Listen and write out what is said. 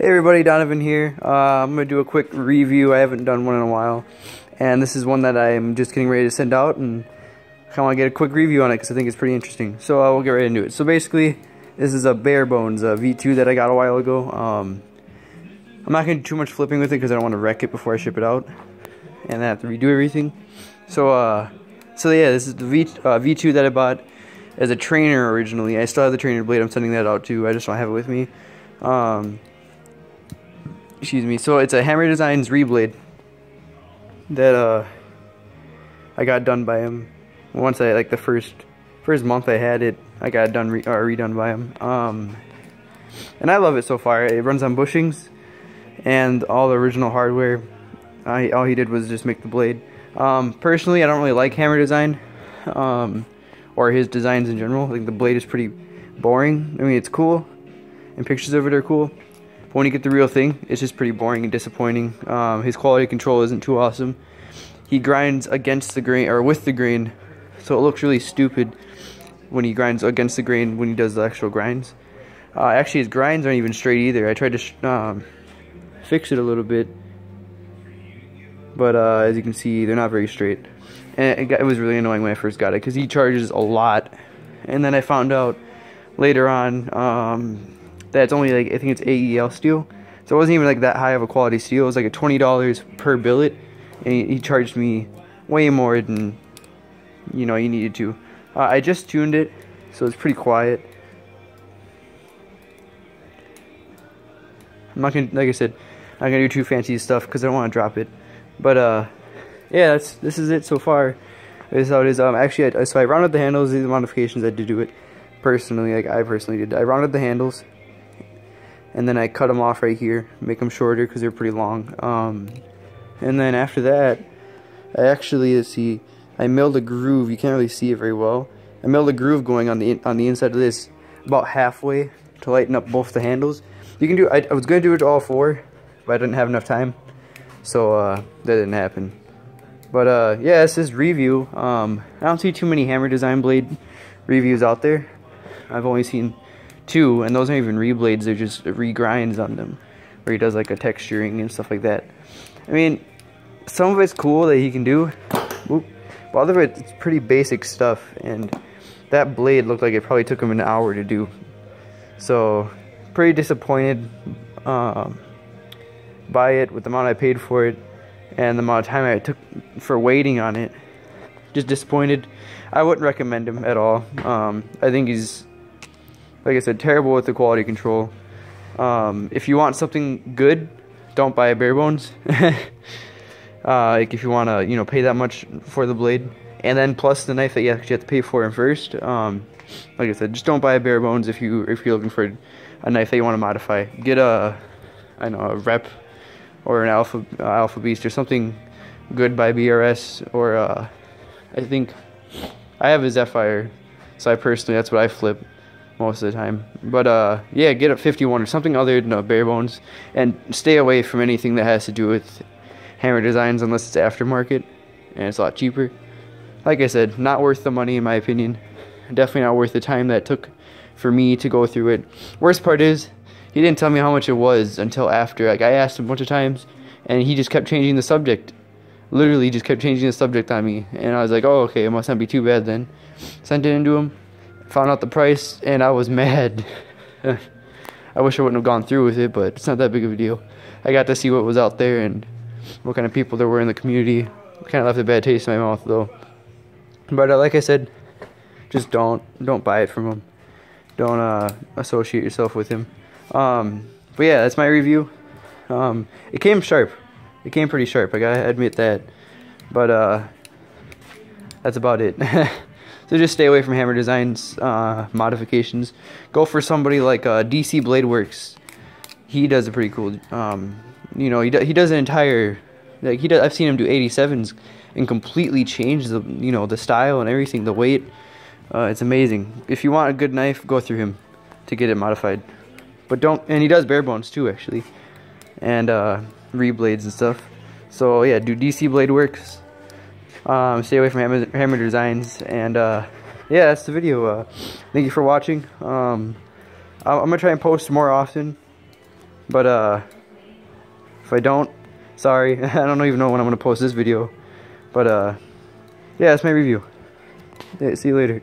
Hey everybody, Donovan here. Uh, I'm going to do a quick review. I haven't done one in a while. And this is one that I'm just getting ready to send out and I kind of want to get a quick review on it because I think it's pretty interesting. So uh, we'll get right into it. So basically, this is a Bare Bones uh, V2 that I got a while ago. Um, I'm not going to do too much flipping with it because I don't want to wreck it before I ship it out. And I have to redo everything. So, uh, so yeah, this is the v, uh, V2 that I bought as a trainer originally. I still have the trainer blade. I'm sending that out too. I just don't have it with me. Um, excuse me. So it's a Hammer Designs reblade that uh I got done by him. Once I like the first first month I had it, I got done re, uh, redone by him. Um, and I love it so far. It runs on bushings and all the original hardware. I, all he did was just make the blade. Um, personally, I don't really like Hammer Design um, or his designs in general. I think the blade is pretty boring. I mean, it's cool, and pictures of it are cool. But when you get the real thing, it's just pretty boring and disappointing. Um, his quality control isn't too awesome. He grinds against the grain, or with the grain, so it looks really stupid when he grinds against the grain when he does the actual grinds. Uh, actually, his grinds aren't even straight either. I tried to um, fix it a little bit, but uh, as you can see, they're not very straight. And it, got, it was really annoying when I first got it because he charges a lot. And then I found out later on um, that's only like I think it's AEB-L steel. So it wasn't even like that high of a quality steel. It was like a twenty dollars per billet, and he, charged me way more than you know you needed to. Uh, I just tuned it, so it's pretty quiet. I'm not gonna, like I said, I'm not gonna do too fancy stuff because I don't want to drop it. But uh, yeah, that's this is it so far. This is how it is. Um, actually, I, so I rounded the handles. These modifications I did do it personally. Like I personally did. I rounded the handles and then I cut them off right here, make them shorter because they're pretty long. Um, and then after that, I actually let's see, I milled a groove. You can't really see it very well. I milled a groove going on the on the inside of this about halfway to lighten up both the handles. You can do. I, I was gonna do it to all four, but I didn't have enough time, so uh, that didn't happen. But uh, yeah, this is review. Um, I don't see too many hammer design blade reviews out there. I've only seen two, and those aren't even reblades, they're just regrinds on them, where he does like a texturing and stuff like that. I mean, some of it's cool that he can do, but other of it's pretty basic stuff, and that blade looked like it probably took him an hour to do. So, pretty disappointed um, by it with the amount I paid for it and the amount of time I took for waiting on it. Just disappointed. I wouldn't recommend him at all. Um, I think he's like I said, terrible with the quality control. Um, if you want something good, don't buy a bare bones. uh, like if you want to, you know, pay that much for the blade, and then plus the knife that you have to pay for in first. Um, like I said, just don't buy a bare bones if you if you're looking for a knife that you want to modify. Get a, I know, a rep or an alpha uh, alpha beast or something good by BRS or uh, I think I have a Zephyr, so I personally that's what I flip most of the time. But uh, yeah, get a 51 or something other than a bare bones, and stay away from anything that has to do with hammer designs unless it's aftermarket and it's a lot cheaper. Like I said, not worth the money in my opinion. Definitely not worth the time that took for me to go through it. Worst part is, he didn't tell me how much it was until after. Like I asked him a bunch of times, and he just kept changing the subject. Literally, just kept changing the subject on me, and I was like, "Oh, okay, it must not be too bad then." Sent it into him found out the price and I was mad. I wish I wouldn't have gone through with it, but it's not that big of a deal. I got to see what was out there and what kind of people there were in the community. Kind of left a bad taste in my mouth though. But uh, like I said, just don't don't buy it from him. Don't uh, associate yourself with him. Um, but yeah, that's my review. Um, it came sharp. It came pretty sharp. I gotta admit that. But uh, that's about it. So just stay away from Hammer Designs uh, modifications. Go for somebody like uh, DC Blade Works. He does a pretty cool. Um, you know, he do, he does an entire. Like he does, I've seen him do 87s and completely change the you know the style and everything, the weight. Uh, it's amazing. If you want a good knife, go through him to get it modified. But don't. And he does bare bones too, actually, and uh, reblades and stuff. So yeah, do DC Blade Works. Um, stay away from hammer, designs. And uh, yeah, that's the video. Uh, thank you for watching. Um, I'm to try and post more often. But uh, if I don't, sorry. I don't even know when I'm gonna post this video. But uh, yeah, that's my review. Yeah, see you later.